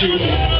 Brasil.